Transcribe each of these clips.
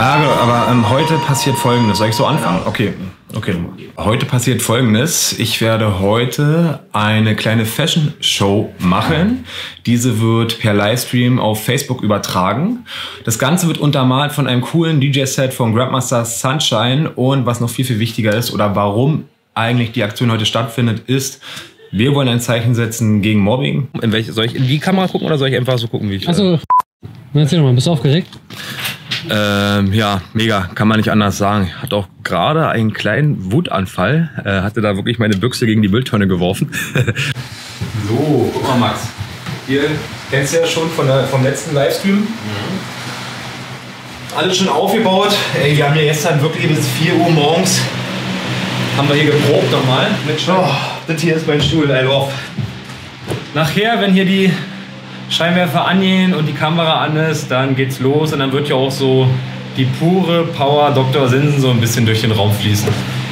Aber, aber ähm, heute passiert Folgendes. Soll ich so anfangen? Okay. Okay. Heute passiert Folgendes. Ich werde heute eine kleine Fashion Show machen. Diese wird per Livestream auf Facebook übertragen. Das Ganze wird untermalt von einem coolen DJ-Set von Grandmaster Sunshine. Und was noch viel, viel wichtiger ist oder warum eigentlich die Aktion heute stattfindet, ist, wir wollen ein Zeichen setzen gegen Mobbing. In welche, soll ich in die Kamera gucken oder soll ich einfach so gucken, wie ich will? Also, erzähl mal, bist du aufgeregt? Ähm, ja, mega, kann man nicht anders sagen. Hat auch gerade einen kleinen Wutanfall. Äh, hatte da wirklich meine Büchse gegen die Mülltonne geworfen. so, guck mal, Max. Hier kennst du ja schon von der, vom letzten Livestream. Alles schon aufgebaut. Ey, wir haben hier gestern wirklich bis 4 Uhr morgens haben wir hier geprobt nochmal. Mit oh, das hier ist mein Stuhl, I love. Nachher, wenn hier die Scheinwerfer angehen und die Kamera an ist, dann geht's los und dann wird ja auch so die pure Power Dr. Sinsen so ein bisschen durch den Raum fließen.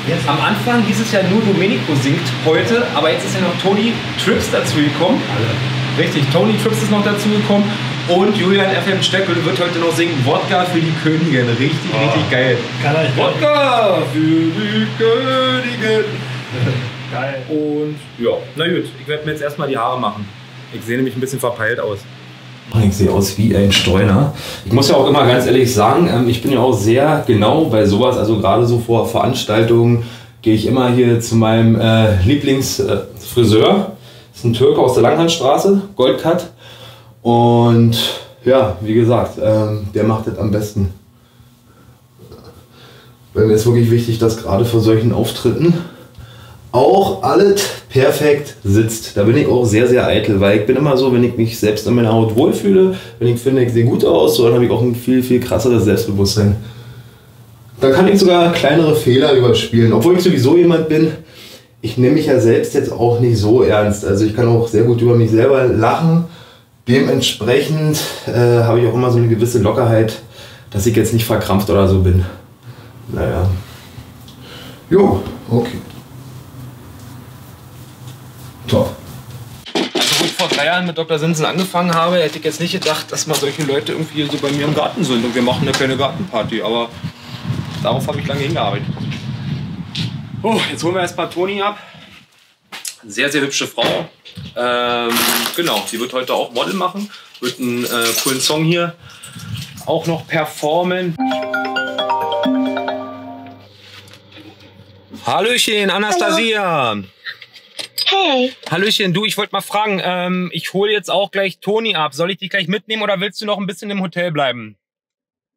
Jetzt am Anfang hieß es ja nur Domenico singt heute, aber jetzt ist ja noch Tony Trips dazu gekommen. Alle. Richtig, Tony Trips ist noch dazu gekommen und Julian FM Stöckel wird heute noch singen Wodka für die Königin. Richtig, oh. richtig geil. Kann er nicht Wodka für die Königin. Geil. Und ja, na gut, ich werde mir jetzt erstmal die Haare machen. Ich sehe nämlich ein bisschen verpeilt aus. Ich sehe aus wie ein Streuner. Ich muss ja auch immer ganz ehrlich sagen, ähm, ich bin ja auch sehr genau bei sowas, also gerade so vor Veranstaltungen gehe ich immer hier zu meinem äh, Lieblingsfriseur. Äh, das ist ein Türke aus der Langhandstraße, Goldcut. Und ja, wie gesagt, ähm, der macht das am besten. Weil mir ist wirklich wichtig, dass gerade vor solchen Auftritten auch alles perfekt sitzt. Da bin ich auch sehr, sehr eitel, weil ich bin immer so, wenn ich mich selbst in meiner Haut wohlfühle, wenn ich finde, ich sehe gut aus, so, dann habe ich auch ein viel, viel krasseres Selbstbewusstsein. Da kann ich sogar kleinere Fehler überspielen, obwohl ich sowieso jemand bin, ich nehme mich ja selbst jetzt auch nicht so ernst. Also ich kann auch sehr gut über mich selber lachen. Dementsprechend äh, habe ich auch immer so eine gewisse Lockerheit, dass ich jetzt nicht verkrampft oder so bin. Naja. Jo, okay. Top. Also wo ich vor drei Jahren mit Dr. Sinsen angefangen habe, hätte ich jetzt nicht gedacht, dass mal solche Leute irgendwie so bei mir im Garten sind und wir machen eine kleine Gartenparty. Aber darauf habe ich lange hingearbeitet. Oh, jetzt holen wir erstmal Toni ab. Sehr, sehr hübsche Frau. Ähm, genau, sie wird heute auch Model machen. Wird einen äh, coolen Song hier auch noch performen. Hallöchen, Anastasia. Hallo. Hey. Hallöchen, du, ich wollte mal fragen, ähm, ich hole jetzt auch gleich Toni ab. Soll ich dich gleich mitnehmen oder willst du noch ein bisschen im Hotel bleiben?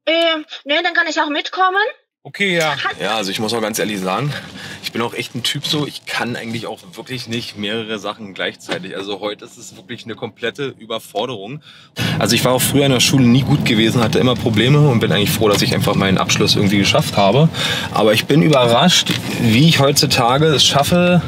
Ähm, ne, dann kann ich auch mitkommen. Okay, ja. Ja, also ich muss auch ganz ehrlich sagen, ich bin auch echt ein Typ so, ich kann eigentlich auch wirklich nicht mehrere Sachen gleichzeitig. Also heute ist es wirklich eine komplette Überforderung. Also ich war auch früher in der Schule nie gut gewesen, hatte immer Probleme und bin eigentlich froh, dass ich einfach meinen Abschluss irgendwie geschafft habe. Aber ich bin überrascht, wie ich heutzutage es schaffe,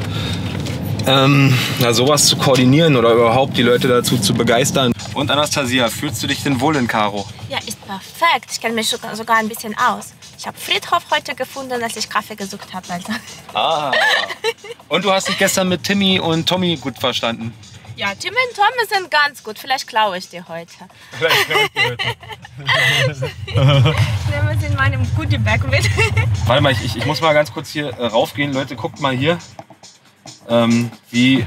ähm, ja, sowas zu koordinieren oder überhaupt die Leute dazu zu begeistern. Und Anastasia, fühlst du dich denn wohl in Karo? Ja, ist perfekt. Ich kenne mich sogar ein bisschen aus. Ich habe Friedhof heute gefunden, als ich Kaffee gesucht habe. Also. Ah. Und du hast dich gestern mit Timmy und Tommy gut verstanden? Ja, Timmy und Tommy sind ganz gut. Vielleicht klaue ich dir heute. Vielleicht klaue ich dir heute. ich nehme es in meinem Goodie-Bag mit. Warte mal, ich, ich muss mal ganz kurz hier äh, raufgehen. Leute, guckt mal hier ähm, wie,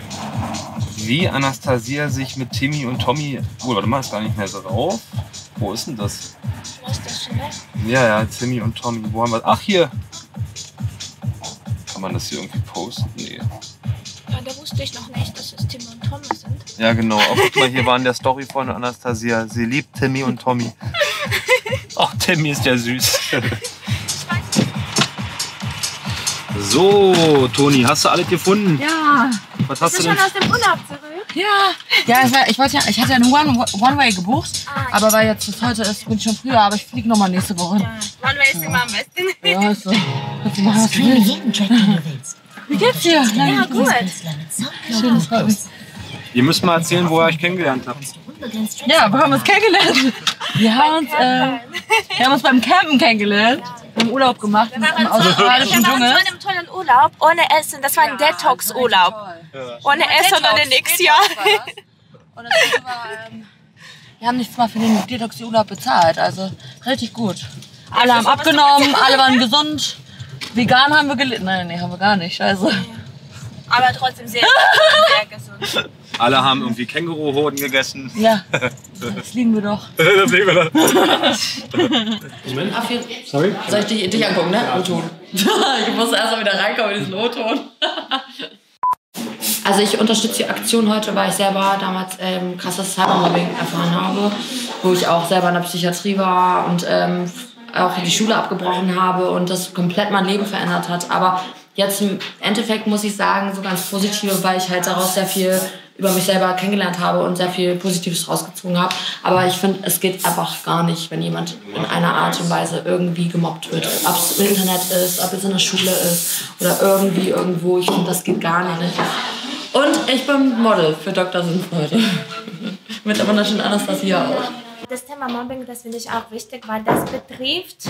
wie Anastasia sich mit Timmy und Tommy. Oh, warte mal, ist gar nicht mehr so drauf. Wo ist denn das? Was das schon weg? Ja, ja, Timmy und Tommy. Wo haben wir. Ach, hier! Kann man das hier irgendwie posten? Nee. Ja, da wusste ich noch nicht, dass es Timmy und Tommy sind. Ja, genau. Auch guck mal, hier war in der Story von Anastasia. Sie liebt Timmy und Tommy. Ach, Timmy ist ja süß. So, Toni, hast du alles gefunden? Ja. Was hast Bist du du denn? schon aus dem Urlaub zurück? Ja. Ja, ich, war, ich, wollte ja, ich hatte ja einen One- One-Way gebucht, Ah, aber weil jetzt das heute ist, bin ich schon früher, aber ich fliege nochmal nächste Woche. Ja. Wann wäre es immer am besten? Ja, ist so. Kannst du machen, was du willst. jeden Track, den du willst. Wie geht's dir? Ja, gut. Schön, das freut mich. Ihr müsst mal erzählen, wo ihr euch kennengelernt habt. Ja, wir haben uns kennengelernt. Wir haben uns, äh, wir haben uns beim Campen kennengelernt. Wir haben Urlaub gemacht im, im australischen Wir waren Dschungel. so in einem tollen Urlaub, ohne Essen. Das war ein Detox-Urlaub. Ohne Essen und ohne nix, ja. Und das Gute war, ähm, wir haben nichts mal für den Detox-Urlaub bezahlt, also richtig gut. Alle haben abgenommen, alle waren gesund. Vegan haben wir gelitten. Nein, nee, haben wir gar nicht. Scheiße. Aber trotzdem sehr, sehr gesund. Alle haben irgendwie Känguruhoden gegessen. Ja, das lieben wir doch. das sehen wir dann. Sorry? Soll ich dich, dich angucken, ne? O-Ton. ich muss erst mal wieder reinkommen in diesen O-Ton. Also ich unterstütze die Aktion heute, weil ich selber damals ähm, krasses Cybermobbing erfahren habe, wo ich auch selber in der Psychiatrie war und ähm, auch die Schule abgebrochen habe und das komplett mein Leben verändert hat. Aber jetzt im Endeffekt muss ich sagen, so ganz positive, weil ich halt daraus sehr viel über mich selber kennengelernt habe und sehr viel Positives rausgezogen habe. Aber ich finde, es geht einfach gar nicht, wenn jemand in einer Art und Weise irgendwie gemobbt wird. Ob es im Internet ist, ob es in der Schule ist oder irgendwie irgendwo. Ich finde, das geht gar nicht. Und ich bin Model für Dr. Sinnfreude. Mit der wunderschönen Anastasia auch. Das Thema Mobbing, das finde ich auch wichtig, weil das betrifft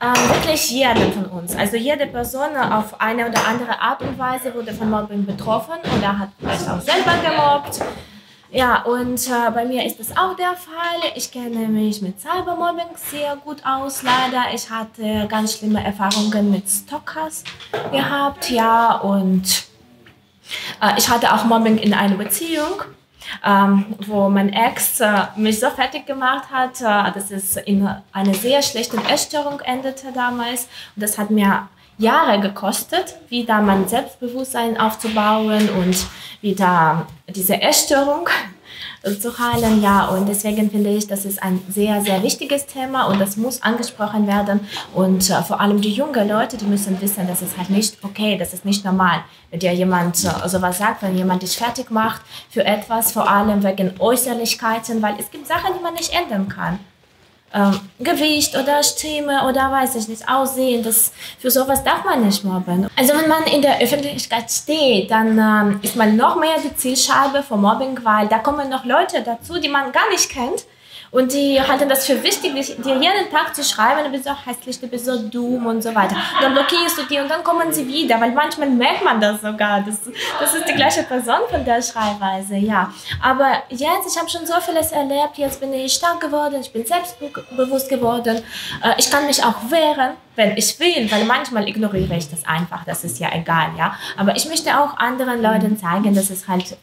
ähm, wirklich jeden von uns. Also jede Person auf eine oder andere Art und Weise wurde von Mobbing betroffen oder hat vielleicht auch selber gemobbt. Ja, und äh, bei mir ist das auch der Fall. Ich kenne mich mit Cybermobbing sehr gut aus, leider. Ich hatte ganz schlimme Erfahrungen mit Stalkers gehabt, ja, und äh, ich hatte auch Mobbing in einer Beziehung ähm, wo mein Ex äh, mich so fertig gemacht hat, äh, dass es in einer sehr schlechten Essstörung endete damals. Und das hat mir Jahre gekostet, wieder mein Selbstbewusstsein aufzubauen und wieder diese Essstörung zu heilen. Ja, und deswegen finde ich, das ist ein sehr, sehr wichtiges Thema und das muss angesprochen werden. Und äh, vor allem die jungen Leute, die müssen wissen, das ist halt nicht okay, das ist nicht normal, wenn dir jemand äh, sowas sagt, wenn jemand dich fertig macht für etwas, vor allem wegen Äußerlichkeiten, weil es gibt Sachen, die man nicht ändern kann ähm, Gewicht oder Stimme oder weiß ich nicht, Aussehen. Das, für sowas darf man nicht mobben. Also wenn man in der Öffentlichkeit steht, dann ähm, ist man noch mehr die Zielscheibe für Mobbing, weil da kommen noch Leute dazu, die man gar nicht kennt und die halten das für wichtig, dir jeden Tag zu schreiben, du bist so hässlich, du bist so dumm und so weiter. Dann blockierst du die und dann kommen sie wieder, weil manchmal merkt man das sogar. Das, das ist die gleiche Person von der Schreibweise, ja. Aber jetzt, ich habe schon so vieles erlebt, jetzt bin ich stark geworden, ich bin selbstbewusst geworden. Äh, ich kann mich auch wehren, wenn ich will, weil manchmal ignoriere ich das einfach, das ist ja egal, ja. Aber ich möchte auch anderen Leuten zeigen, dass es halt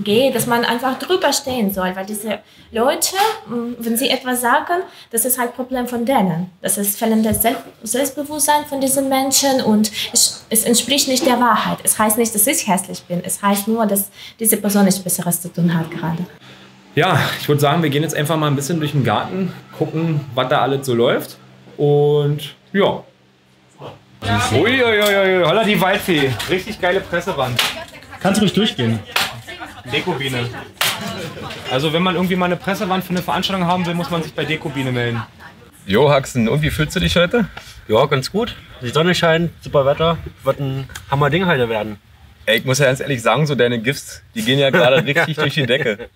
geht, dass man einfach drüber stehen soll, weil diese Leute, wenn sie etwas sagen, das ist halt Problem von denen. Das ist fehlendes Selbstbewusstsein von diesen Menschen und es, es, entspricht nicht der Wahrheit. Es heißt nicht, dass ich hässlich bin. Es heißt nur, dass diese Person nichts Besseres zu tun hat gerade. Ja, ich würde sagen, wir gehen jetzt einfach mal ein bisschen durch den Garten, gucken, was da alles so läuft. Und ja. Uiuiui, holla die Waldfee. Richtig geile Pressewand. Kannst ruhig durchgehen. Dekobine. Also wenn man irgendwie mal eine Pressewand für eine Veranstaltung haben will, muss man sich bei Dekobine melden. Jo, Haxen, und wie fühlst du dich heute? Ja, ganz gut. Die Sonne scheint, super Wetter. Wird ein Hammer-Ding heute werden. Ey, ich muss ja ganz ehrlich sagen, so deine Gifts, die gehen ja gerade richtig durch die Decke.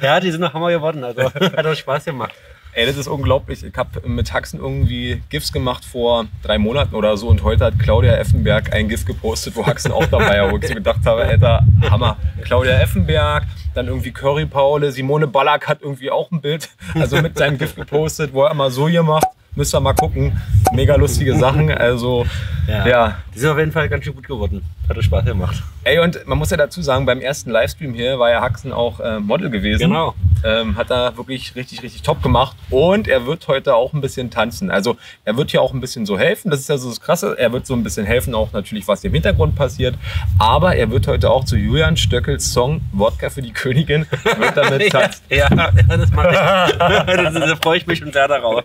Ja, die sind noch Hammer geworden. Also hat auch Spaß gemacht. Ey, das ist unglaublich. Ich habe mit Haxen irgendwie GIFs gemacht vor drei Monaten oder so und heute hat Claudia Effenberg ein GIF gepostet, wo Haxen auch dabei war, wo ich so gedacht habe, Alter, Hammer. Claudia Effenberg, dann irgendwie Curry Paule, Simone Ballack hat irgendwie auch ein Bild, also mit seinem GIF gepostet, wo er immer so hier macht. Müsst ihr mal gucken. Mega lustige Sachen. Also, ja. ja. Die sind auf jeden Fall ganz schön gut geworden. Hat auch Spaß gemacht. Ey, und man muss ja dazu sagen, beim ersten Livestream hier war ja Haxen auch äh, Model gewesen. Genau. Ähm, hat er wirklich richtig, richtig top gemacht. Und er wird heute auch ein bisschen tanzen. Also er wird hier auch ein bisschen so helfen. Das ist ja so das Krasse. Er wird so ein bisschen helfen, auch natürlich, was im Hintergrund passiert. Aber er wird heute auch zu Julian Stöckels Song Wodka für die Königin wird damit tanzen. ja, ja, das mache ich. da, da freue ich mich schon sehr darauf.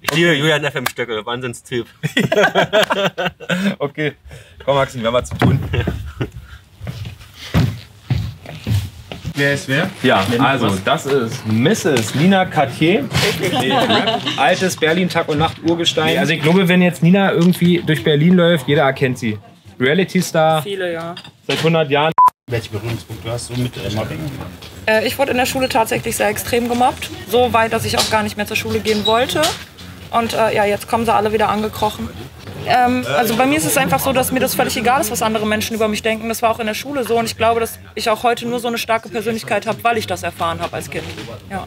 Ich liebe Julian FM Stöckel, Wahnsinnstyp. okay, komm Maxi, wir haben was zu tun. Wer ist wer? Ja, also das ist Mrs. Nina Cartier. Nee. Altes Berlin Tag und Nacht Urgestein. Also ich glaube, wenn jetzt Nina irgendwie durch Berlin läuft, jeder erkennt sie. Reality Star. Viele, ja. Seit 100 Jahren. Welche Berührungspunkte hast du mit äh, Mobbing? Äh, ich wurde in der Schule tatsächlich sehr extrem gemobbt. So weit, dass ich auch gar nicht mehr zur Schule gehen wollte. Und äh, ja, jetzt kommen sie alle wieder angekrochen. Ähm, also bei mir ist es einfach so, dass mir das völlig egal ist, was andere Menschen über mich denken. Das war auch in der Schule so. Und ich glaube, dass ich auch heute nur so eine starke Persönlichkeit habe, weil ich das erfahren habe als Kind. Ja.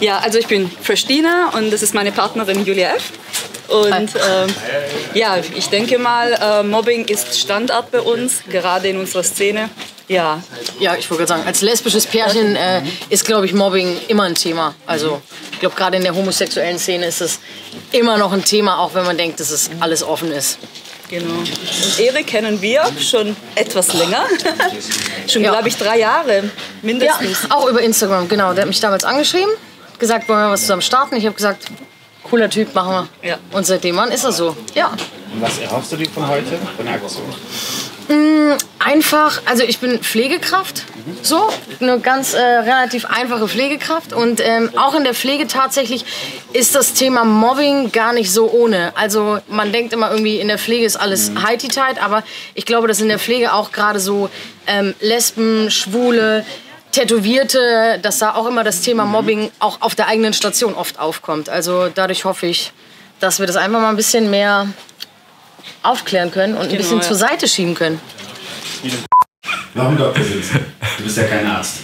Ja, also ich bin Christina und das ist meine Partnerin Julia F. Und ähm, ja, ich denke mal, äh, Mobbing ist Standard bei uns, gerade in unserer Szene. Ja, Ja, ich wollte gerade sagen, als lesbisches Pärchen äh, ist, glaube ich, Mobbing immer ein Thema. Also, ich glaube, gerade in der homosexuellen Szene ist es immer noch ein Thema, auch wenn man denkt, dass es alles offen ist. genau. Und Erik kennen wir schon etwas länger. schon, Ja. glaube ich, drei Jahre Ja, mindestens. auch über Instagram, genau. Der hat mich damals angeschrieben, gesagt, wollen wir was zusammen starten. Ich habe gesagt, cooler Typ, machen wir. Ja. Und seitdem an ist er so. Ja. Und was erhoffst du dir von heute, von der Aktion? Einfach, also ich bin Pflegekraft, so, eine ganz äh, relativ einfache Pflegekraft und ähm, auch in der Pflege tatsächlich ist das Thema Mobbing gar nicht so ohne. Also man denkt immer irgendwie, in der Pflege ist alles heiti-tight, aber ich glaube, dass in der Pflege auch gerade so ähm, Lesben, Schwule, Tätowierte, dass da auch immer das Thema Mobbing auch auf der eigenen Station oft aufkommt. Also dadurch hoffe ich, dass wir das einfach mal ein bisschen mehr aufklären können und ein Genau, bisschen ja. zur Seite schieben können. Warum Doktor sitzen? Du bist ja kein Arzt.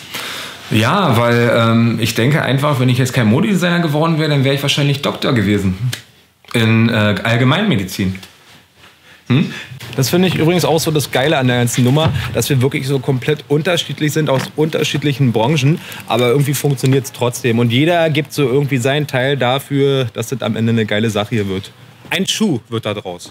Ja, weil ähm, ich denke einfach, wenn ich jetzt kein Modedesigner geworden wäre, dann wäre ich wahrscheinlich Doktor gewesen. In äh, Allgemeinmedizin. Das finde ich übrigens auch so das Geile an der ganzen Nummer, dass wir wirklich so komplett unterschiedlich sind aus unterschiedlichen Branchen, aber irgendwie funktioniert es trotzdem. Und jeder gibt so irgendwie seinen Teil dafür, dass das am Ende eine geile Sache hier wird. Ein Schuh wird da draus.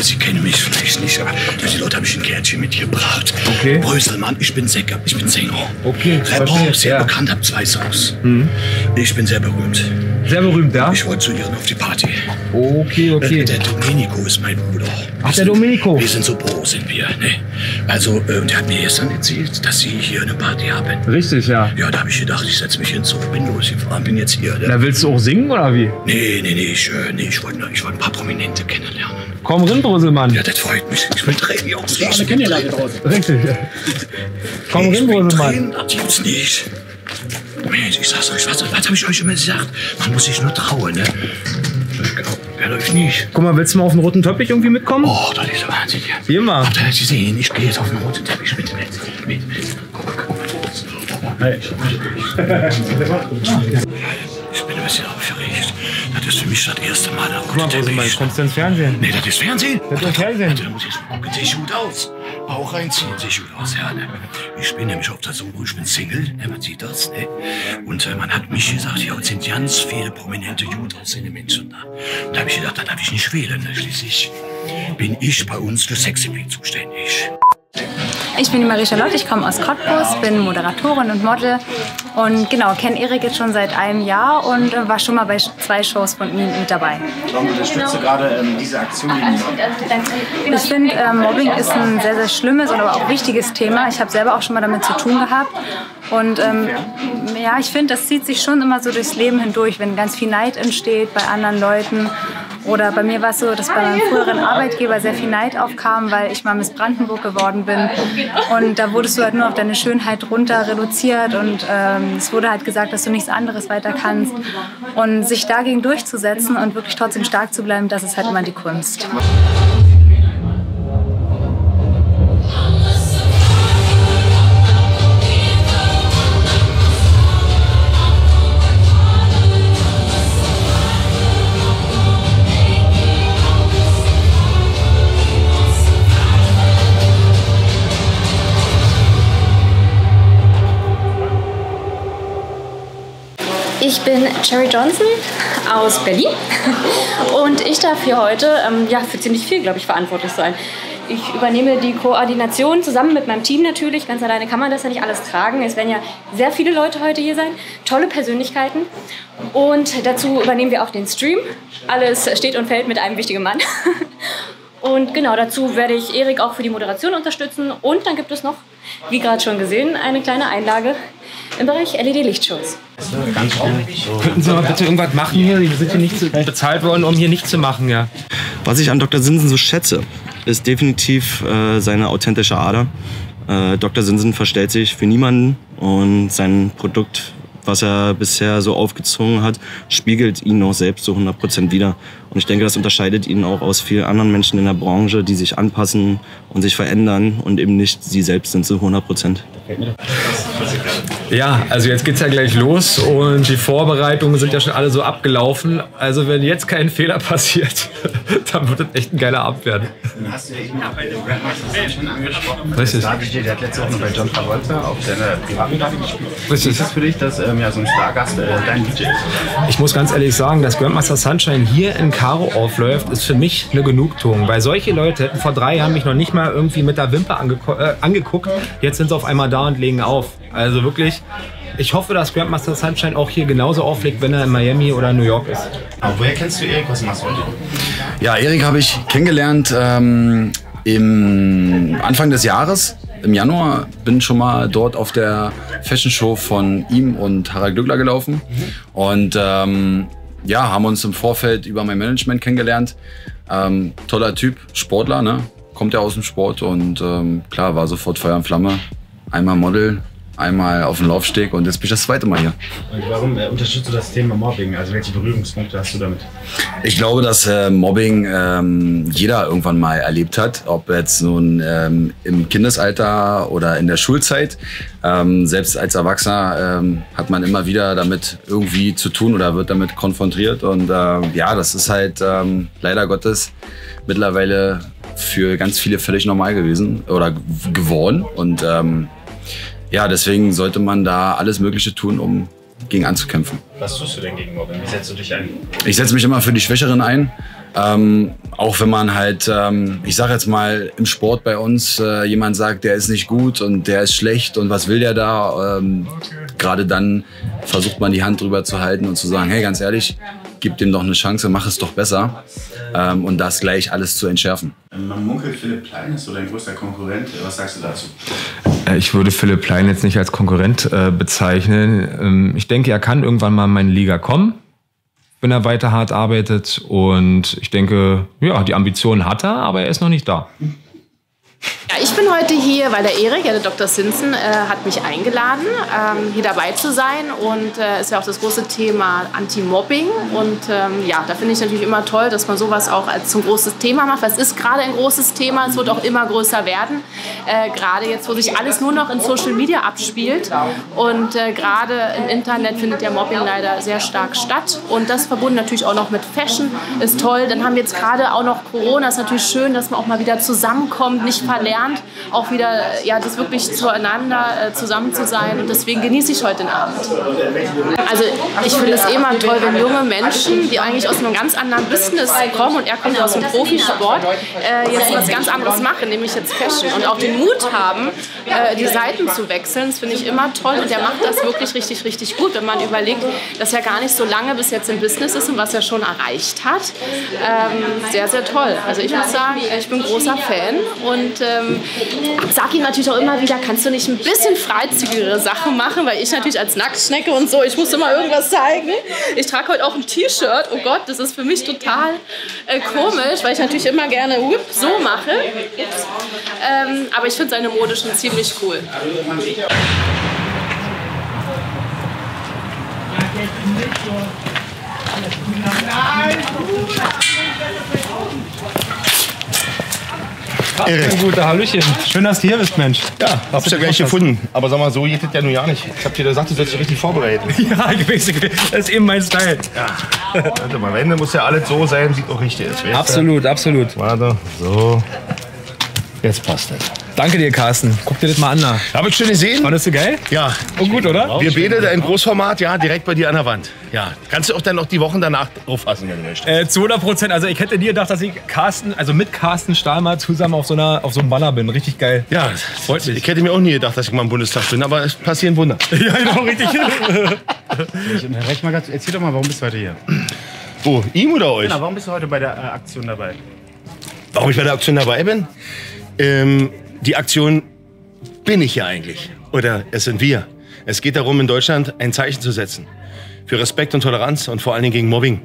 Sie kennen mich vielleicht nicht, aber durch die Leute habe ich ein Kärtchen mitgebracht. Okay. Bröselmann, ich bin Sänger, ich bin Sänger. Okay, Rapper, sehr ja. bekannt, hab zwei Songs. Mhm. Ich bin sehr berühmt. Sehr berühmt, ja? Ich wollte zu Ihren auf die Party. Okay, okay. Äh, Der Domenico ist mein Bruder. Ach, der Domenico. Wir sind so pro, sind wir. Ne? Also, äh, der hat mir gestern erzählt, dass Sie hier eine Party haben. Richtig, ja. Ja, da habe ich gedacht, ich setze mich hin, so bin losgefahren, bin jetzt hier. Ne? Da willst du auch singen oder wie? Nee, nee, nee, ich, äh, nee, ich wollte ich wollt ein paar Prominente kennenlernen. Komm rin, Brüsselmann. Ja, das freut mich. Ich bin Tränen, Jungs. Alle kennen ja da draußen. Richtig. Komm ich Brüsselmann. Tränen, das gibt's nicht. Mensch, ich sag's euch, was, was habe ich euch immer gesagt? Man muss sich nur trauen, ne? Ich glaub, wer euch nicht. Guck mal, willst du mal auf den roten Teppich irgendwie mitkommen? Oh, das ist Wahnsinn, ja. Hier mal. Habt ihr das gesehen? Ich gehe jetzt auf den roten Teppich mit, mit, mit, mit. Guck, guck, Ich bin ein bisschen aufgeregt. Das ist für mich das erste Mal rote Guck mal, Teppich. kommst du ins Fernsehen? Nee, das ist Fernsehen. Das ist Fernsehen. Da muss ich sieht gut aus. Bauch reinziehen, sieht gut aus, ja. Ne? Ich bin nämlich auf der Suche, ich bin Single, ne? man sieht das, ne? Und äh, man hat mich gesagt, ja, es sind ganz viele prominente gut aussehende Menschen da. Und da habe ich gedacht, dann darf ich nicht wählen, ne? Schließlich bin ich bei uns für Sexappeal zuständig. Ich bin die Marie Charlotte, ich komme aus Cottbus, bin Moderatorin und Model und genau, kenne Erik jetzt schon seit einem Jahr und war schon mal bei zwei Shows von ihm mit dabei. Warum unterstützt du gerade ähm, diese Aktion? Ich finde, äh, Mobbing ist ein sehr, sehr schlimmes und aber auch wichtiges Thema. Ich habe selber auch schon mal damit zu tun gehabt. Und ähm, ja, ich finde, das zieht sich schon immer so durchs Leben hindurch, wenn ganz viel Neid entsteht bei anderen Leuten. Oder bei mir war es so, dass bei meinem früheren Arbeitgeber sehr viel Neid aufkam, weil ich mal Miss Brandenburg geworden bin. Und da wurdest du halt nur auf deine Schönheit runter reduziert und ähm, es wurde halt gesagt, dass du nichts anderes weiter kannst. Und sich dagegen durchzusetzen und wirklich trotzdem stark zu bleiben, das ist halt immer die Kunst. Bin Cherry Johnson aus Berlin und ich darf hier heute ähm, ja, für ziemlich viel, glaube ich, verantwortlich sein. Ich übernehme die Koordination zusammen mit meinem Team natürlich. Ganz alleine kann man das ja nicht alles tragen. Es werden ja sehr viele Leute heute hier sein, tolle Persönlichkeiten. Und dazu übernehmen wir auch den Stream. Alles steht und fällt mit einem wichtigen Mann. Und genau dazu werde ich Erik auch für die Moderation unterstützen. Und dann gibt es noch, wie gerade schon gesehen, eine kleine Einlage im Bereich LED-Lichtshows. Könnten Sie mal bitte irgendwas machen hier? Wir sind hier nicht bezahlt worden, um hier nichts zu machen, ja. Was ich an Dr. Sinsen so schätze, ist definitiv äh, seine authentische Ader. Äh, Dr. Sinsen verstellt sich für niemanden und sein Produkt, was er bisher so aufgezogen hat, spiegelt ihn auch selbst zu 100% wider. Und ich denke, das unterscheidet ihn auch aus vielen anderen Menschen in der Branche, die sich anpassen und sich verändern und eben nicht sie selbst sind zu 100 Prozent. Ja, also jetzt geht's ja gleich los und die Vorbereitungen sind ja schon alle so abgelaufen. Also wenn jetzt kein Fehler passiert, dann wird es echt ein geiler Abend werden. Hast du ja eben bei dem Grandmaster Sunshine angesprochen. Richtig. Der hat letzte Woche noch bei John Travolta auf seiner Privatgitarre gespielt. Richtig. Ist das für dich, dass ähm, ja, so ein Stargast äh, dein DJ ist? Ich muss ganz ehrlich sagen, dass Grandmaster Sunshine hier in Karo aufläuft, ist für mich eine Genugtuung. Weil solche Leute hätten vor drei Jahren mich noch nicht mal irgendwie mit der Wimper äh, angeguckt. Jetzt sind sie auf einmal da und legen auf. Also wirklich, ich hoffe, dass Grandmaster Sunshine auch hier genauso auflegt, wenn er in Miami oder New York ist. Aber woher kennst du Erik? Was machst du heute? Ja, Erik habe ich kennengelernt ähm, im Anfang des Jahres. Im Januar bin schon mal dort auf der Fashion Show von ihm und Harald Glückler gelaufen. Und ähm, ja, haben uns im Vorfeld über mein Management kennengelernt. Ähm, toller Typ, Sportler, ne? Kommt ja aus dem Sport und ähm, klar, war sofort Feuer und Flamme. Einmal Model, einmal auf dem Laufsteg und jetzt bin ich das zweite Mal hier. Und warum äh, unterstützt du das Thema Mobbing? Also welche Berührungspunkte hast du damit? Ich glaube, dass äh, Mobbing ähm, jeder irgendwann mal erlebt hat, ob jetzt nun ähm, im Kindesalter oder in der Schulzeit. Ähm, selbst als Erwachsener ähm, hat man immer wieder damit irgendwie zu tun oder wird damit konfrontiert. Und äh, ja, das ist halt ähm, leider Gottes mittlerweile für ganz viele völlig normal gewesen oder geworden. Und ähm, ja, deswegen sollte man da alles Mögliche tun, um gegen anzukämpfen. Was tust du denn gegen Mobbing? Wie setzt du dich ein? Ich setze mich immer für die Schwächeren ein. Ähm, auch wenn man halt, ähm, ich sage jetzt mal, im Sport bei uns äh, jemand sagt, der ist nicht gut und der ist schlecht und was will der da? Ähm, Gerade dann versucht man die Hand drüber zu halten und zu sagen, hey, ganz ehrlich, gib dem doch eine Chance, mach es doch besser. Ähm, und das gleich alles zu entschärfen. Man munkelt, Philipp Plein ist so dein größter Konkurrent. Was sagst du dazu? Äh, Ich würde Philipp Plein jetzt nicht als Konkurrent äh, bezeichnen. Ähm, ich denke, er kann irgendwann mal in meine Liga kommen, wenn er weiter hart arbeitet. Und ich denke, ja, die Ambitionen hat er, aber er ist noch nicht da. Ja, ich bin heute hier, weil der Erik, ja, der Dr. Simpson, äh, hat mich eingeladen, ähm, hier dabei zu sein. Und es äh, ist ja auch das große Thema Anti-Mobbing. Und ähm, ja, da finde ich natürlich immer toll, dass man sowas auch als ein großes Thema macht. Es ist gerade ein großes Thema, es wird auch immer größer werden. Äh, gerade jetzt, wo sich alles nur noch in Social Media abspielt. Und äh, gerade im Internet findet ja Mobbing leider sehr stark statt. Und das verbunden natürlich auch noch mit Fashion ist toll. Dann haben wir jetzt gerade auch noch Corona. Ist natürlich schön, dass man auch mal wieder zusammenkommt, nicht verlernt, auch wieder ja, das wirklich zueinander äh, zusammen zu sein. Und deswegen genieße ich heute den Abend. Also ich finde es eh mal toll, wenn junge Menschen, die eigentlich aus einem ganz anderen Business kommen und er kommt aus dem Profisport, äh, jetzt was ganz anderes machen, nämlich jetzt Fashion. Und auch den Mut haben, äh, die Seiten zu wechseln, das finde ich immer toll. Und er macht das wirklich richtig, richtig gut, wenn man überlegt, dass er gar nicht so lange bis jetzt im Business ist und was er schon erreicht hat. Ähm, sehr, sehr toll. Also ich muss sagen, ich bin großer Fan und ähm, sag ihm natürlich auch immer wieder, kannst du nicht ein bisschen freizügigere Sachen machen, weil ich natürlich als Nacktschnecke und so, ich muss immer irgendwas zeigen. Ich trage heute auch ein T-Shirt. Oh Gott, das ist für mich total äh, komisch, weil ich natürlich immer gerne Whip so mache. Ähm, aber ich finde seine Mode schon ziemlich cool. Erik. Guter Hallöchen. Schön, dass du hier bist, Mensch. Ja, hab's ja gleich gefunden. Aber sag mal, so geht das ja nun ja nicht. Ich hab dir gesagt, du sollst dich richtig vorbereiten. Ja, basically. Das ist eben mein Style. Ja. Warte mal, am Ende muss ja alles so sein, es auch richtig ist. Absolut, absolut. Warte, so. Jetzt passt das. Danke dir, Carsten. Guck dir das mal an. Da. Hab ich schon gesehen. Fandest du geil? Ja. Oh, gut, oder? Wir beide da in Großformat, ja, direkt bei dir an der Wand. Ja. Kannst du auch dann noch die Wochen danach auffassen, wenn du möchtest. Äh, zu 100 Prozent. Also ich hätte nie gedacht, dass ich Carsten, also mit Carsten Stahlmer zusammen auf so, einer, auf so einem Banner bin. Richtig geil. Ja, freut mich. Ich hätte mir auch nie gedacht, dass ich mal im Bundestag bin, aber es passieren Wunder. ja, genau, richtig. Ich unterbreche mal ganz. Erzähl doch mal, warum bist du heute hier? Wo, ihm oder euch? Genau, warum bist du heute bei der äh, Aktion dabei? Warum ich bei der Aktion dabei bin? Ähm, die Aktion bin ich ja eigentlich. Oder es sind wir. Es geht darum, in Deutschland ein Zeichen zu setzen. Für Respekt und Toleranz und vor allen Dingen gegen Mobbing.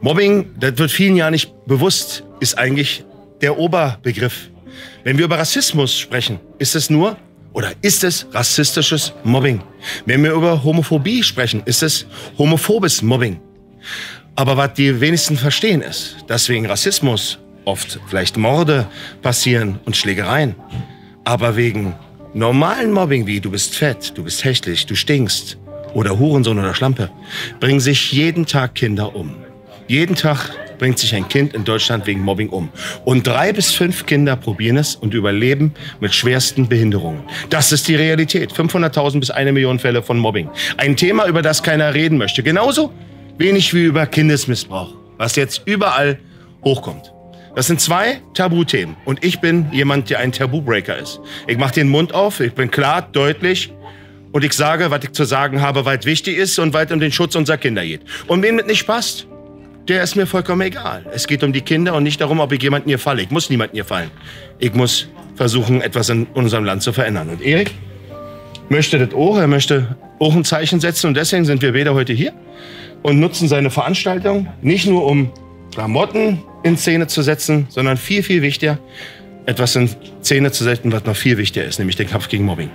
Mobbing, das wird vielen ja nicht bewusst, ist eigentlich der Oberbegriff. Wenn wir über Rassismus sprechen, ist es nur oder ist es rassistisches Mobbing? Wenn wir über Homophobie sprechen, ist es homophobes Mobbing. Aber was die wenigsten verstehen ist, dass wegen Rassismus oft vielleicht Morde passieren und Schlägereien. Aber wegen normalen Mobbing wie du bist fett, du bist hässlich, du stinkst oder Hurensohn oder Schlampe, bringen sich jeden Tag Kinder um. Jeden Tag bringt sich ein Kind in Deutschland wegen Mobbing um. Und drei bis fünf Kinder probieren es und überleben mit schwersten Behinderungen. Das ist die Realität. 500.000 bis eine Million Fälle von Mobbing. Ein Thema, über das keiner reden möchte. Genauso wenig wie über Kindesmissbrauch, was jetzt überall hochkommt. Das sind zwei Tabuthemen. Und ich bin jemand, der ein Tabubreaker ist. Ich mache den Mund auf, ich bin klar, deutlich. Und ich sage, was ich zu sagen habe, weil es wichtig ist und weil es um den Schutz unserer Kinder geht. Und wem das nicht passt, der ist mir vollkommen egal. Es geht um die Kinder und nicht darum, ob ich jemanden hier falle. Ich muss niemanden hier fallen. Ich muss versuchen, etwas in unserem Land zu verändern. Und Erik möchte das auch, er möchte auch ein Zeichen setzen. Und deswegen sind wir beide heute hier und nutzen seine Veranstaltung nicht nur, um Klamotten in Szene zu setzen, sondern viel, viel wichtiger, etwas in Szene zu setzen, was noch viel wichtiger ist, nämlich den Kampf gegen Mobbing.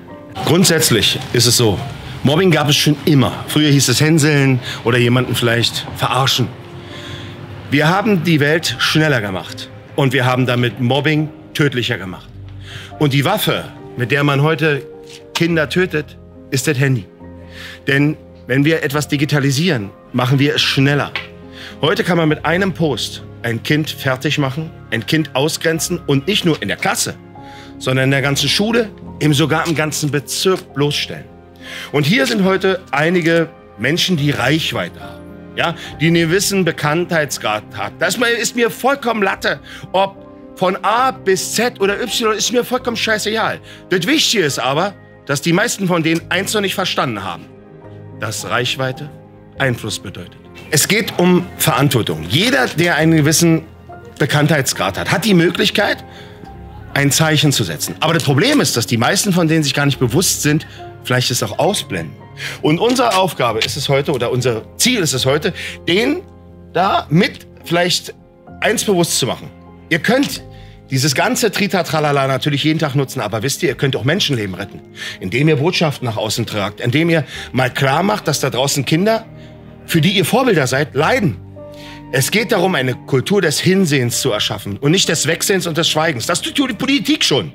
Grundsätzlich ist es so, Mobbing gab es schon immer. Früher hieß es Hänseln oder jemanden vielleicht verarschen. Wir haben die Welt schneller gemacht und wir haben damit Mobbing tödlicher gemacht. Und die Waffe, mit der man heute Kinder tötet, ist das Handy. Denn wenn wir etwas digitalisieren, machen wir es schneller. Heute kann man mit einem Post ein Kind fertig machen, ein Kind ausgrenzen und nicht nur in der Klasse, sondern in der ganzen Schule, eben sogar im ganzen Bezirk bloßstellen. Und hier sind heute einige Menschen, die Reichweite haben, ja, die einen gewissen Bekanntheitsgrad haben. Das ist mir vollkommen Latte, ob von A bis Z oder Y ist mir vollkommen scheißegal. Das Wichtige ist aber, dass die meisten von denen eins noch nicht verstanden haben, dass Reichweite Einfluss bedeutet. Es geht um Verantwortung. Jeder, der einen gewissen Bekanntheitsgrad hat, hat die Möglichkeit, ein Zeichen zu setzen. Aber das Problem ist, dass die meisten von denen sich gar nicht bewusst sind, vielleicht es auch ausblenden. Und unsere Aufgabe ist es heute, oder unser Ziel ist es heute, denen da mit vielleicht eins bewusst zu machen. Ihr könnt dieses ganze Trita-Tralala natürlich jeden Tag nutzen, aber wisst ihr, ihr könnt auch Menschenleben retten, indem ihr Botschaften nach außen tragt, indem ihr mal klar macht, dass da draußen Kinder für die ihr Vorbilder seid, leiden. Es geht darum, eine Kultur des Hinsehens zu erschaffen und nicht des Wegsehens und des Schweigens. Das tut die Politik schon.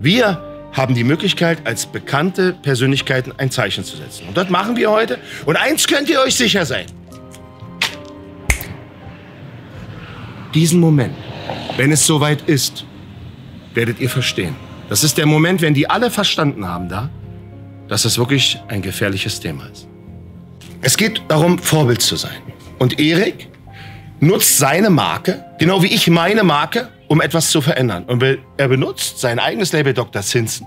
Wir haben die Möglichkeit, als bekannte Persönlichkeiten ein Zeichen zu setzen. Und das machen wir heute. Und eins könnt ihr euch sicher sein. Diesen Moment, wenn es soweit ist, werdet ihr verstehen. Das ist der Moment, wenn die alle verstanden haben da, dass es wirklich ein gefährliches Thema ist. Es geht darum, Vorbild zu sein. Und Erik nutzt seine Marke, genau wie ich meine Marke, um etwas zu verändern. Und er benutzt sein eigenes Label Dr. Zinsen,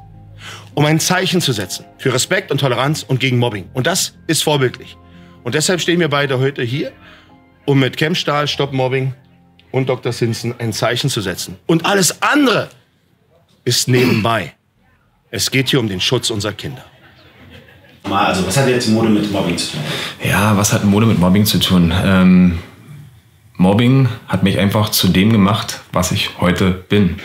um ein Zeichen zu setzen für Respekt und Toleranz und gegen Mobbing. Und das ist vorbildlich. Und deshalb stehen wir beide heute hier, um mit Chemstahl, Stop Mobbing und Dr. Zinsen ein Zeichen zu setzen. Und alles andere ist nebenbei. Es geht hier um den Schutz unserer Kinder. Also, was hat jetzt Mode mit Mobbing zu tun? Ja, was hat Mode mit Mobbing zu tun? Ähm, Mobbing hat mich einfach zu dem gemacht, was ich heute bin.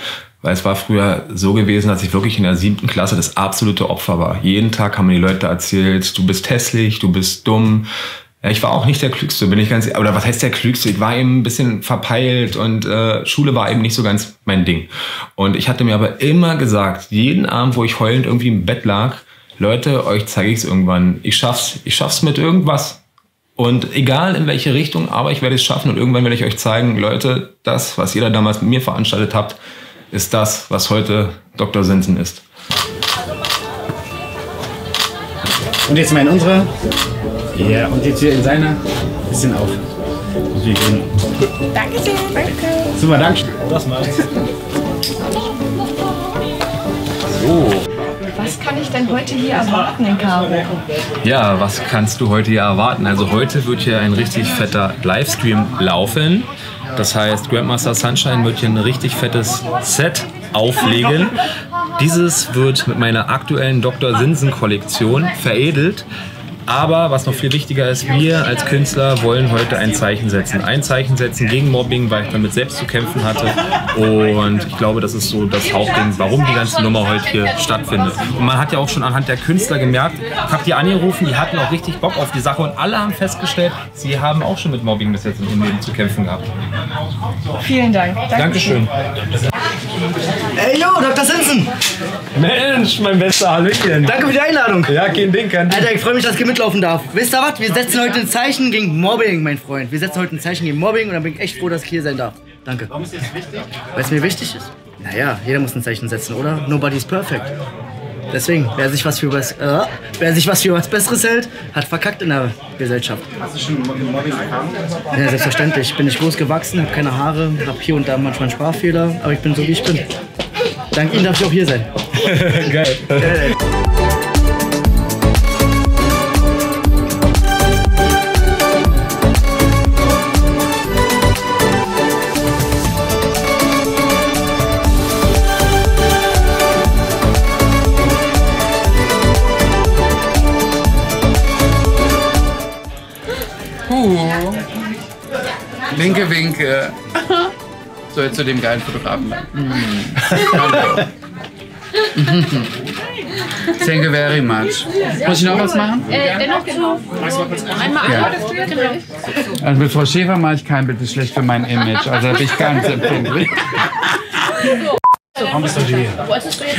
Weil es war früher so gewesen, dass ich wirklich in der siebten Klasse das absolute Opfer war. Jeden Tag haben mir die Leute erzählt, du bist hässlich, du bist dumm. Ja, ich war auch nicht der Klügste, bin ich ganz Oder was heißt der Klügste? Ich war eben ein bisschen verpeilt und äh, Schule war eben nicht so ganz mein Ding. Und ich hatte mir aber immer gesagt, jeden Abend, wo ich heulend irgendwie im Bett lag, Leute, euch zeige ich es irgendwann. Ich schaff's, ich schaff's mit irgendwas. Und egal in welche Richtung, aber ich werde es schaffen und irgendwann werde ich euch zeigen, Leute, das, was ihr da damals mit mir veranstaltet habt, ist das, was heute Dr. Sensen ist. Und jetzt mal in unsere. Ja, und jetzt hier in seiner. Bisschen auf. Und wir gehen. Danke sehr. Danke. Super, danke. Das war's. So. Was kann ich denn heute hier erwarten in Caro? Ja, was kannst du heute hier erwarten? Also heute wird hier ein richtig fetter Livestream laufen. Das heißt, Grandmaster Sunshine wird hier ein richtig fettes Set auflegen. Dieses wird mit meiner aktuellen Dr. Sinsen Kollektion veredelt. Aber was noch viel wichtiger ist, wir als Künstler wollen heute ein Zeichen setzen. Ein Zeichen setzen gegen Mobbing, weil ich damit selbst zu kämpfen hatte. Und ich glaube, das ist so das Hauptding, warum die ganze Nummer heute hier stattfindet. Und man hat ja auch schon anhand der Künstler gemerkt, ich habe die angerufen, die hatten auch richtig Bock auf die Sache und alle haben festgestellt, sie haben auch schon mit Mobbing bis jetzt in ihrem Leben zu kämpfen gehabt. Vielen Dank. Dankeschön. Ey, yo, Dr. Simpson! Mensch, mein bester Hallöchen. Danke für die Einladung. Ja, kein Ding, kein Ding. Alter, ich freue mich, dass ich hier mitlaufen darf. Wisst ihr was? Wir setzen heute ein Zeichen gegen Mobbing, mein Freund. Wir setzen heute ein Zeichen gegen Mobbing und dann bin ich echt froh, dass ich hier sein darf. Danke. Warum ist das wichtig? Weil es mir wichtig ist. Naja, jeder muss ein Zeichen setzen, oder? Nobody's perfect. Deswegen, wer sich was für was, äh, wer sich was für was Besseres hält, hat verkackt in der Gesellschaft. Hast du schon Mobbing-Erfahrung? Ja, selbstverständlich. Ich bin nicht groß gewachsen, habe keine Haare, habe hier und da manchmal einen Sprachfehler, aber ich bin so wie ich bin. Dank Ihnen darf ich auch hier sein. Geil. Winke, winke. So, jetzt zu dem geilen Fotografen. Mm. Thank you very much. Muss ich noch was machen? Äh, dennoch zu. Einmal ja. Also mit Frau Schäfer mache ich kein Bild, das ist schlecht für mein Image. Also da bin ich ganz empfindlich.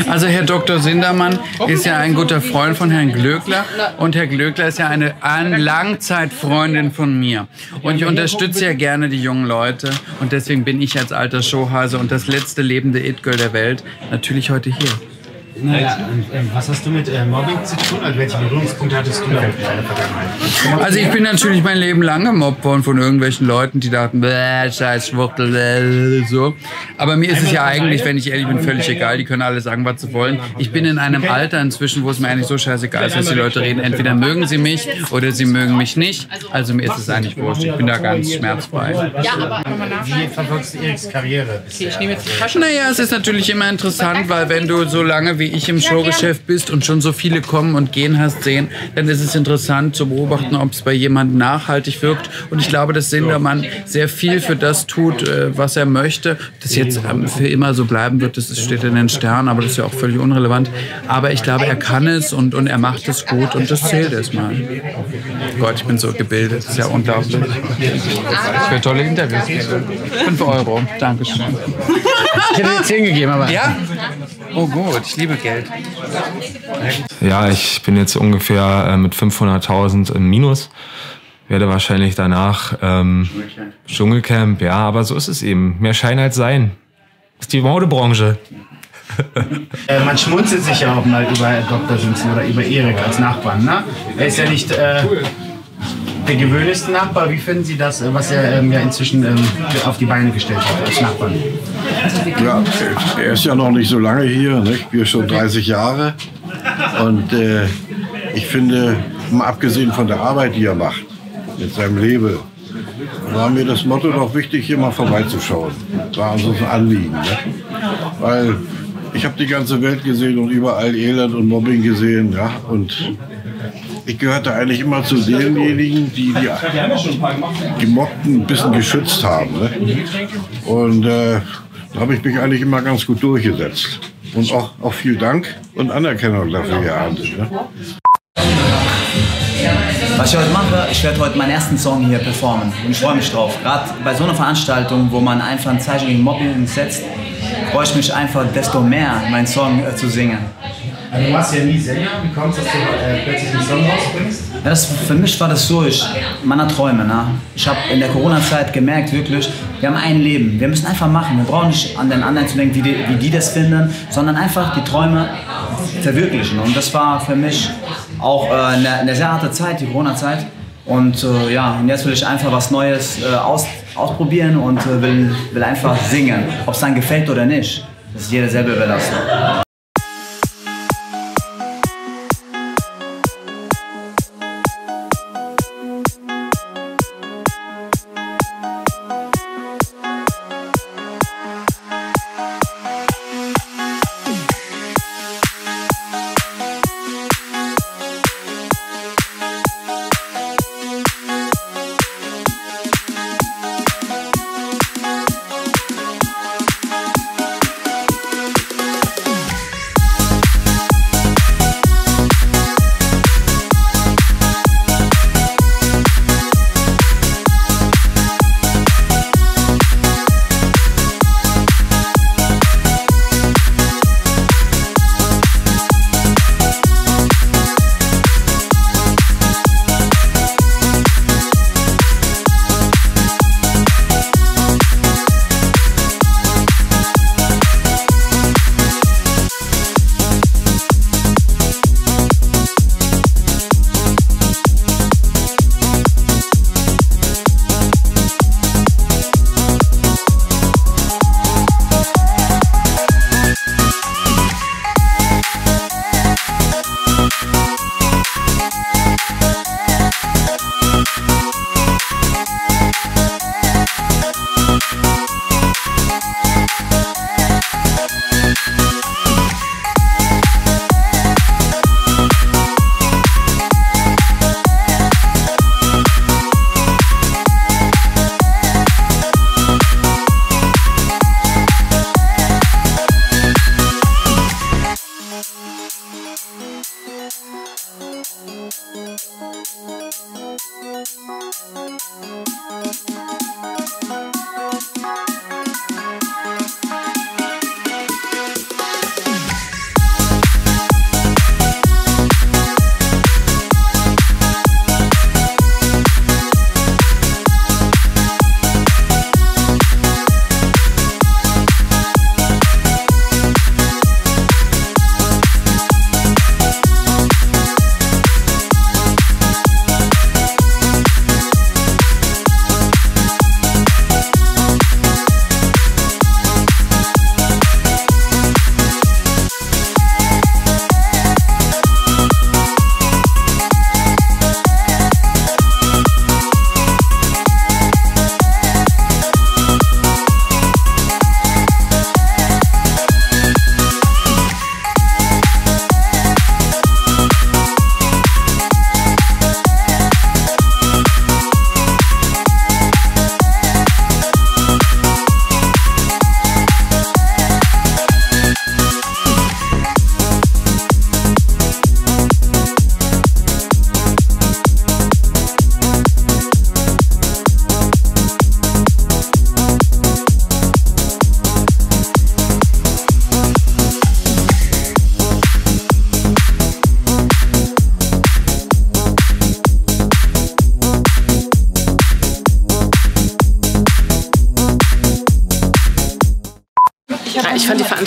Also Herr Dr. Sindermann ist ja ein guter Freund von Herrn Glöckler und Herr Glöckler ist ja eine An Langzeitfreundin von mir. Und ich unterstütze ja gerne die jungen Leute und deswegen bin ich als alter Showhase und das letzte lebende It-Girl der Welt natürlich heute hier. Naja, ähm, was hast du mit äh, Mobbing zu tun? Also welche Berührungspunkte hattest du damit in deiner Vergangenheit? Also ich bin natürlich mein Leben lang gemobbt worden von irgendwelchen Leuten, die dachten, bäh, scheiß Schwuchtel, bäh, so. Aber mir ist es ja eigentlich, wenn ich ehrlich bin, völlig egal. Die können alle sagen, was sie wollen. Ich bin in einem Alter inzwischen, wo es mir eigentlich so scheißegal ist, was die Leute reden. Entweder mögen sie mich oder sie mögen mich nicht. Also mir ist es eigentlich wurscht. Ich bin da ganz schmerzfrei. Ja, aber wie verfolgst du Eriks Karriere? bisher? ich nehme jetzt die Tasche. Naja, es ist natürlich immer interessant, weil wenn du so lange wie ich im Showgeschäft bist und schon so viele kommen und gehen hast sehen, dann ist es interessant zu beobachten, ob es bei jemandem nachhaltig wirkt. Und ich glaube, dass Sindermann sehr viel für das tut, äh, was er möchte. Das jetzt ähm, für immer so bleiben wird, das steht in den Sternen, aber das ist ja auch völlig unrelevant. Aber ich glaube, er kann es und, und er macht es gut und das zählt erstmal. Gott, ich bin so gebildet, das ist ja unglaublich. Für tolle Interviews. 5 Euro, Dankeschön. Ich hätte dir 10 gegeben, aber. Ja? Oh gut, ich liebe Geld. Ja, ich bin jetzt ungefähr äh, mit 500.000 im Minus. Werde wahrscheinlich danach ähm, Dschungelcamp, ja, aber so ist es eben. Mehr Schein als Sein. Das ist die Modebranche. Äh, man schmunzelt sich ja auch mal über Dr. Simpson oder über Erik als Nachbarn. Ne? Er ist ja nicht äh, der gewöhnlichste Nachbar. Wie finden Sie das, äh, was er ähm, ja inzwischen ähm, auf die Beine gestellt hat als Nachbarn? Ja, er ist ja noch nicht so lange hier, nicht? wir schon 30 Jahre. Und äh, ich finde, mal abgesehen von der Arbeit, die er macht, mit seinem Leben, war mir das Motto doch wichtig, hier mal vorbeizuschauen. War uns ein Anliegen. Ne? Weil ich habe die ganze Welt gesehen und überall Elend und Mobbing gesehen. Ja? Und ich gehörte eigentlich immer zu denjenigen, die die Gemobbten ein bisschen geschützt haben. Ne? Und äh, da habe ich mich eigentlich immer ganz gut durchgesetzt. Und auch, auch viel Dank und Anerkennung dafür geerntet. Ne? Was ich heute mache, ich werde heute meinen ersten Song hier performen und ich freue mich drauf. Gerade bei so einer Veranstaltung, wo man einfach ein Zeichen gegen Mobbing setzt, freue ich mich einfach desto mehr, meinen Song äh, zu singen. Also, du warst ja nie Sänger. Wie kommt es, dass du äh, plötzlich einen Song rausbringst? Ja, das, für mich war das so, ich, meiner Träume. Ne? Ich habe in der Corona-Zeit gemerkt, wirklich, wir haben ein Leben. Wir müssen einfach machen. Wir brauchen nicht an den anderen zu denken, wie die, wie die das finden, sondern einfach die Träume verwirklichen. Und das war für mich auch äh, eine, eine sehr harte Zeit, die Corona-Zeit. Und äh, ja, und jetzt will ich einfach was Neues äh, aus, ausprobieren und äh, will, will einfach singen. Ob es dann gefällt oder nicht, das ist jeder selber überlassen.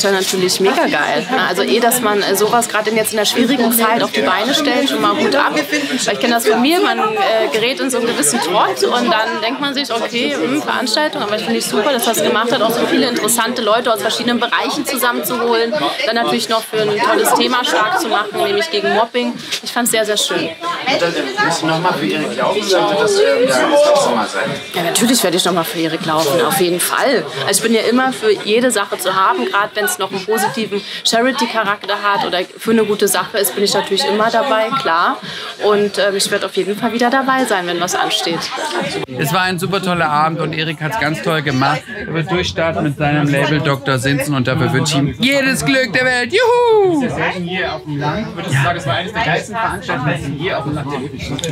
Die Veranstaltung natürlich mega geil. Also eh, dass man äh, sowas gerade jetzt in der schwierigen Zeit auf die Beine stellt, schon mal gut ab. Weil ich kenne das von mir, man äh, gerät in so einen gewissen Trott und dann denkt man sich, okay, mh, Veranstaltung, aber ich finde ich super, dass das gemacht hat, auch so viele interessante Leute aus verschiedenen Bereichen zusammenzuholen. Dann natürlich noch für ein tolles Thema stark zu machen, nämlich gegen Mobbing. Ich fand es sehr, sehr schön. Musst du nochmal für Erik laufen wird das äh, das nächste Mal sein? Ja, natürlich werde ich nochmal für Erik laufen, auf jeden Fall. Also ich bin ja immer für jede Sache zu haben, gerade wenn es noch einen positiven Charity-Charakter hat oder für eine gute Sache ist, bin ich natürlich immer dabei, klar. Und äh, ich werde auf jeden Fall wieder dabei sein, wenn was ansteht. Es war ein super toller Abend und Erik hat es ganz toll gemacht. Er wird durchstarten mit seinem Label Dr. Sinsen und dafür wünsche ich ihm jedes Glück der Welt. Juhu! Ist ja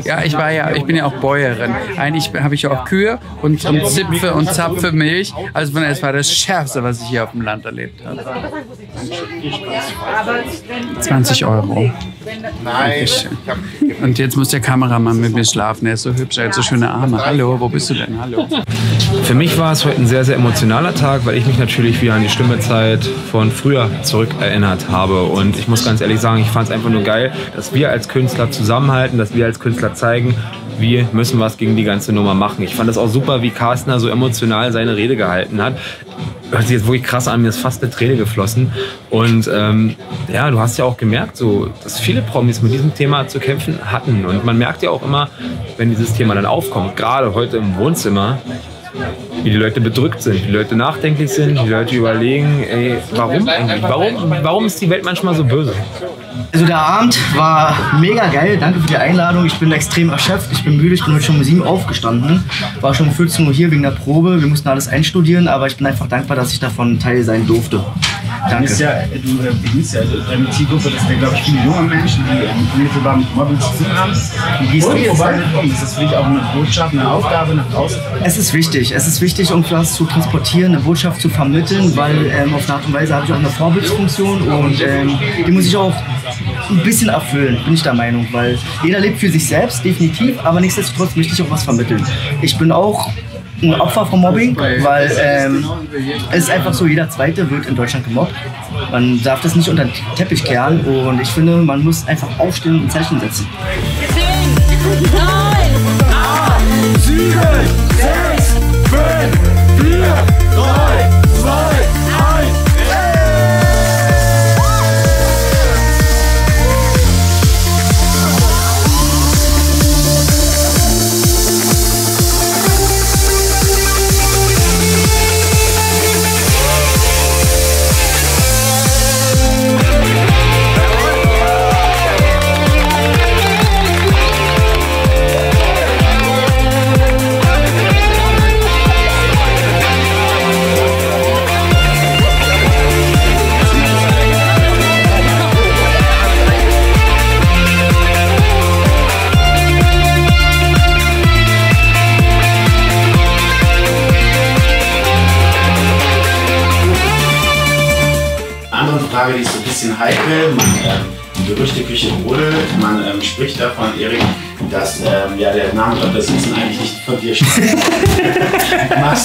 Ja, ich war ja, ich bin ja auch Bäuerin. Eigentlich habe ich ja auch Kühe und, und zipfe und zapfe Milch. Also von es war das Schärfste, was ich hier auf dem Land erlebt habe. 20 Euro. Nice. Und jetzt muss der Kameramann mit mir schlafen. Er ist so hübsch, er hat so schöne Arme. Hallo, wo bist du denn? Hallo. Für mich war es heute ein sehr, sehr emotionaler Tag, weil ich mich natürlich wieder an die Stimmezeit von früher zurückerinnert habe. Und ich muss ganz ehrlich sagen, ich fand es einfach nur geil, dass wir als Künstler zusammenhalten, dass wir als Künstler zeigen, wir müssen was gegen die ganze Nummer machen. Ich fand es auch super, wie Carstner so emotional seine Rede gehalten hat. Hört sich jetzt wirklich krass an, mir ist fast eine Träne geflossen. Und ähm, ja, du hast ja auch gemerkt, so, dass viele Promis mit diesem Thema zu kämpfen hatten. Und man merkt ja auch immer, wenn dieses Thema dann aufkommt, gerade heute im Wohnzimmer, wie die Leute bedrückt sind, wie die Leute nachdenklich sind, wie die Leute überlegen, ey, warum eigentlich? Warum, warum ist die Welt manchmal so böse? Also der Abend war mega geil. Danke für die Einladung. Ich bin extrem erschöpft. Ich bin müde. Ich bin heute schon um 7 Uhr aufgestanden. War schon um 14 Uhr hier wegen der Probe. Wir mussten alles einstudieren, aber ich bin einfach dankbar, dass ich davon Teil sein durfte. Du Danke. bist ja, du äh, bedienst ja deine Zielgruppe, das sind, glaube ich, viele junge Menschen, die ähm, unmittelbar mit Mobbing zu tun haben. Wie gehst du jetzt damit um? Ist das für dich auch eine Botschaft, eine Aufgabe nach draußen? Es ist wichtig. Es ist wichtig, um was zu transportieren, eine Botschaft zu vermitteln, weil ähm, auf eine Art und Weise habe ich auch eine Vorbildsfunktion und ähm, die muss ich auch ein bisschen erfüllen, bin ich der Meinung, weil jeder lebt für sich selbst, definitiv, aber nichtsdestotrotz möchte ich auch was vermitteln. Ich bin auch ein Opfer von Mobbing, weil ähm, es ist einfach so, jeder Zweite wird in Deutschland gemobbt. Man darf das nicht unter den Teppich kehren und ich finde, man muss einfach aufstehen und ein Zeichen setzen.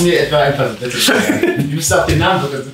Mir etwa ein paar Sätze bist du auf den Namen gekommen?